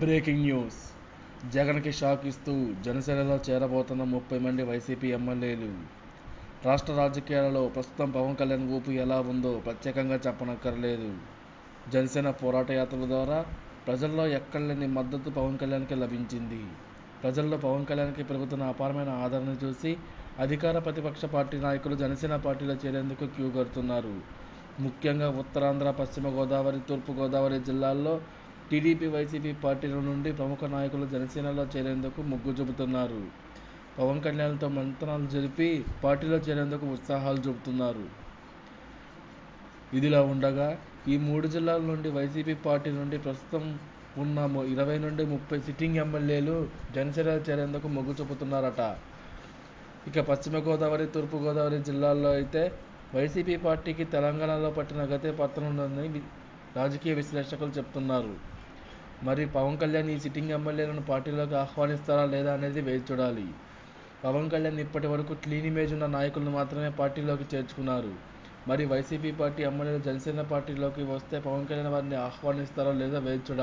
Breaking news. జగన్కి shock ఇస్తూ జనసేనలో చేరబోతున్న ముప్పై మంది వైసీపీ ఎమ్మెల్యేలు. రాష్ట్ర రాజకీయాలలో ప్రస్తుతం పవన్ కళ్యాణ్ ఊపు ఎలా ఉందో ప్రత్యేకంగా చెప్పనక్కర్లేదు. జనసేన పోరాట యాత్రల ద్వారా ప్రజల్లో ఎక్కడలేని మద్దతు పవన్ కళ్యాణ్కి లభించింది. ప్రజల్లో పవన్ కళ్యాణ్కి పెరుగుతున్న అపారమైన ఆదరణ చూసి అధికార ప్రతిపక్ష పార్టీ నాయకులు జనసేన పార్టీలో చేరేందుకు క్యూ కడుతున్నారు. ముఖ్యంగా ఉత్తరాంధ్ర పశ్చిమ గోదావరి తూర్పు గోదావరి జిల్లాల్లో టీడీపీ వైసీపీ పార్టీల నుండి ప్రముఖ నాయకులు జనసేనలో చేరేందుకు మొగ్గు చూపుతున్నారు. పవన్ కళ్యాణ్తో మంత్రాలు జరిపి పార్టీలో చేరేందుకు ఉత్సాహాలు చూపుతున్నారు. ఇదిలా ఉండగా ఈ మూడు జిల్లాల నుండి వైసీపీ పార్టీ నుండి ప్రస్తుతం ఉన్న ఇరవై నుండి ముప్పై సిట్టింగ్ ఎమ్మెల్యేలు జనసేన చేరేందుకు మొగ్గు చూపుతున్నారట. ఇక పశ్చిమ గోదావరి తూర్పు గోదావరి జిల్లాల్లో అయితే వైసీపీ పార్టీకి తెలంగాణలో పట్టిన గతే పట్టనుందని ఉందని రాజకీయ విశ్లేషకులు చెప్తున్నారు. మరి పవన్ కళ్యాణ్ ఈ సిట్టింగ్ ఎమ్మెల్యేలను పార్టీలోకి ఆహ్వానిస్తారా లేదా అనేది వేచి చూడాలి. పవన్ కళ్యాణ్ ఇప్పటి వరకు క్లీన్ ఇమేజ్ ఉన్న నాయకులను మాత్రమే పార్టీలోకి చేర్చుకున్నారు. మరి వైసీపీ పార్టీ ఎమ్మెల్యేలు జనసేన పార్టీలోకి వస్తే పవన్ కళ్యాణ్ వారిని ఆహ్వానిస్తారా లేదా వేచి చూడాలి.